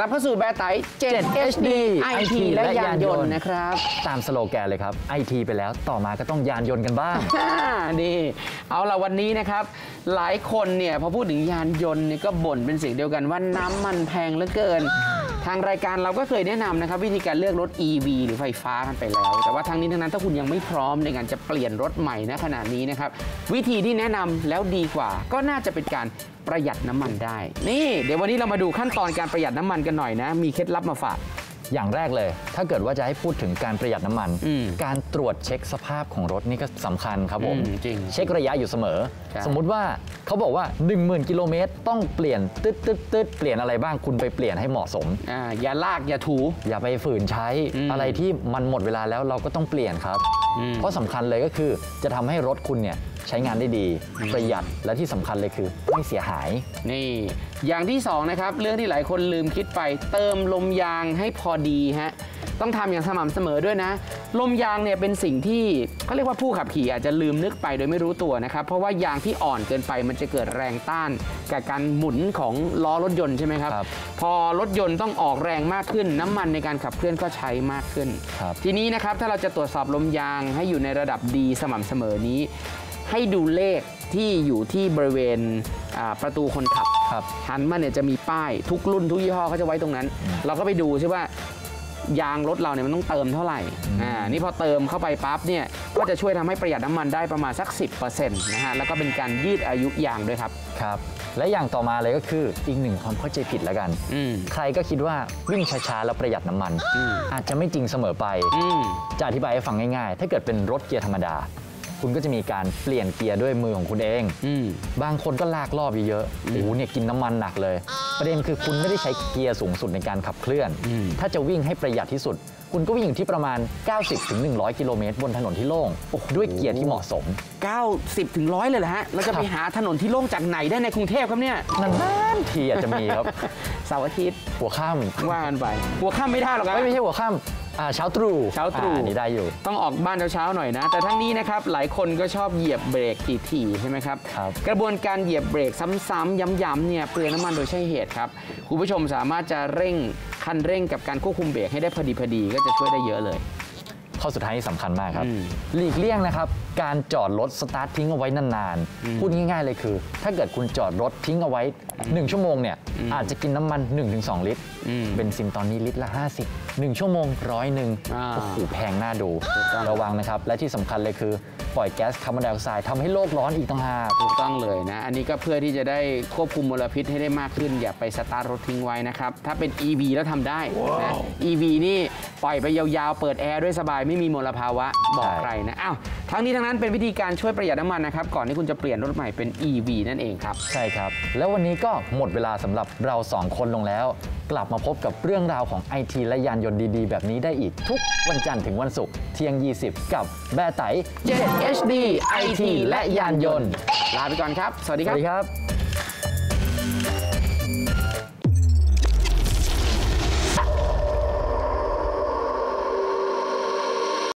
กลับเข้าสู่แบร์ไต7 HD IT และยานยนต์นะครับ ตามสโลแกนเลยครับไอทีไปแล้วต่อมาก็ต้องยานยนต์กันบ้างอ่านี่ เอาละวันนี้นะครับ หลายคนเนี่ยพอพูดถึงยานยนต์เนี่ยก็บ่นเป็นเสียงเดียวกันว่าน้ำมันแพงเหลือเกิน ทางรายการเราก็เคยแนะนำนะครับวิธีการเลือกรถ EV หรือไฟฟ้ากันไปแล้ว แต่ว่าทางนี้ทั้งนั้นถ้าคุณยังไม่พร้อมในการจะเปลี่ยนรถใหม่นะขณะนี้นะครับวิธีที่แนะนำแล้วดีกว่า ก็น่าจะเป็นการประหยัดน้ำมันได้ นี่ เดี๋ยววันนี้เรามาดูขั้นตอนการประหยัดน้ำมันกันหน่อยนะ มีเคล็ดลับมาฝาก อย่างแรกเลย ถ้าเกิดว่าจะให้พูดถึงการประหยัดน้ำมันอืมการตรวจเช็คสภาพของรถนี่ก็สำคัญครับผมอืมจริงเช็คระยะอยู่เสมอใช่สมมุติว่าเขาบอกว่า 10,000 กิโลเมตรต้องเปลี่ยนตึ๊ดตึ๊ดตึ๊ดเปลี่ยนอะไรบ้างคุณไปเปลี่ยนให้เหมาะสมอ่าอย่าลากอย่าถู อย่าไปฝืนใช้อืมอะไรที่มันหมดเวลาแล้วเราก็ต้องเปลี่ยนครับอืมเพราะสำคัญเลยก็คือจะทำให้รถคุณเนี่ย ใช้งานได้ดี ประหยัดและที่สำคัญเลยคือไม่เสียหาย นี่ อย่างที่สองนะครับเรื่องที่หลายคนลืมคิดไป เติมลมยางให้พอดีฮะต้องทำอย่างสม่ำเสมอด้วยนะ ลมยางเนี่ยเป็นสิ่งที่เขาเรียกว่าผู้ขับขี่อาจจะลืมนึกไปโดยไม่รู้ตัวนะครับ เพราะว่ายางที่อ่อนเกินไปมันจะเกิดแรงต้านกับการหมุนของล้อรถยนต์ใช่ไหมครับครับพอรถยนต์ต้องออกแรงมากขึ้น น้ำมันในการขับเคลื่อนก็ใช้มากขึ้นครับทีนี้นะครับถ้าเราจะตรวจสอบลมยางให้อยู่ในระดับดีสม่ำเสมอนี้ ให้ดูเลขที่อยู่ที่บริเวณอ่าประตูคนขับครับหันมาเนี่ยจะมีป้ายทุกรุ่นทุกยี่ห้อเขาจะไว้ตรงนั้น เราก็ไปดูใช่ว่ายางรถเราเนี่ยมันต้องเติมเท่าไหร่ อ่า นี่พอเติมเข้าไปปั๊บเนี่ย ก็จะช่วยทำให้ประหยัดน้ำมันได้ประมาณสัก 10%นะฮะ แล้วก็เป็นการยืดอายุยางด้วยครับ ครับ และอย่างต่อมาเลยก็คืออีกหนึ่งความเข้าใจผิดแล้วกันอืมใครก็คิดว่าวิ่งช้าๆแล้วประหยัดน้ำมันอืมอาจจะไม่จริงเสมอไปอืมจะอธิบายให้ฟังง่ายๆ ถ้าเกิดเป็นรถเกียร์ธรรมดา คุณก็จะมีการเปลี่ยนเกียร์ด้วยมือของคุณเองอืมบางคนก็ลากรอบเยอะๆโอ้โหเนี่ยกินน้ำมันหนักเลย ประเด็นคือคุณไม่ได้ใช้เกียร์สูงสุดในการขับเคลื่อนอืมถ้าจะวิ่งให้ประหยัดที่สุด คุณก็วิ่งอยู่ที่ประมาณ 90-100 กิโลเมตรบนถนนที่โล่งด้วยเกียร์ที่เหมาะสม 90ถึงร้อยเลยเหรอฮะเราจะไปหาถนนที่โล่งจากไหนได้ในกรุงเทพครับเนี่ยนานๆทีอาจจะมีครับเสาร์อาทิตย์หัวค่ำว่ากันไปหัวค่ำไม่ได้หรอกนะไม่ไม่ใช่หัวค่ำ อ่าเช้าตรู่เช้าตรู่ อ่นี่ได้อยู่ ต้องออกบ้านเช้าๆหน่อยนะ แต่ทั้งนี้นะครับหลายคนก็ชอบเหยียบเบรกถี่ๆใช่ไหมครับ ครับ กระบวนการเหยียบเบรกซ้ำๆย้ำๆเนี่ยเปลืองน้ำมันโดยใช่เหตุครับคุณผู้ชมสามารถจะเร่งคันเร่งกับการควบคุมเบรกให้ได้พอดีพอดีก็จะช่วยได้เยอะเลย ข้อสุดท้ายที่สำคัญมากครับอืมหลีกเลี่ยงนะครับ การจอดรถสตาร์ททิ้งเอาไว้นานๆ พูดง่ายๆเลยคือ ถ้าเกิดคุณจอดรถทิ้งเอาไว้ 1 ชั่วโมงเนี่ยอาจจะกินน้ำมัน 1-2 ลิตรอืมเบนซินตอนนี้ลิตรละ 50 1 ชั่วโมงร้อยหนึ่งอ่าโอ้โหแพงน่าดูถูกต้องระวังนะครับ และที่สำคัญเลยคือ ปล่อยแก๊สคาร์บอนไดออกไซด์ทำให้โลกร้อนอีกต่างหากถูกต้องเลยนะ อันนี้ก็เพื่อที่จะได้ควบคุมมลพิษให้ได้มากขึ้น อย่าไปสตาร์ทรถทิ้งไว้นะครับ ถ้าเป็น EV แล้วทำได้นะ EV นี่ปล่อยไปยาวๆ เปิดแอร์ด้วยสบายไม่มีมลภาวะบอกใช่ใครนะอ้าว ทั้งนี้ทั้งนั้นเป็นวิธีการช่วยประหยัดน้ำมันนะครับก่อนที่คุณจะเปลี่ยนรถใหม่เป็น EV นั่นเองครับ ใช่ครับ แล้ววันนี้ก็หมดเวลาสำหรับเราสองคนลงแล้ว กลับมาพบกับเรื่องราวของไอทีและยานยนต์ดีๆ แบบนี้ได้อีกทุกวันจันทร์ถึงวันศุกร์เที่ยง 20 กับแบร์ไต 7 HD IT และยานยนต์ ลาไปก่อนครับ สวัสดีสควัรับ สดีครับ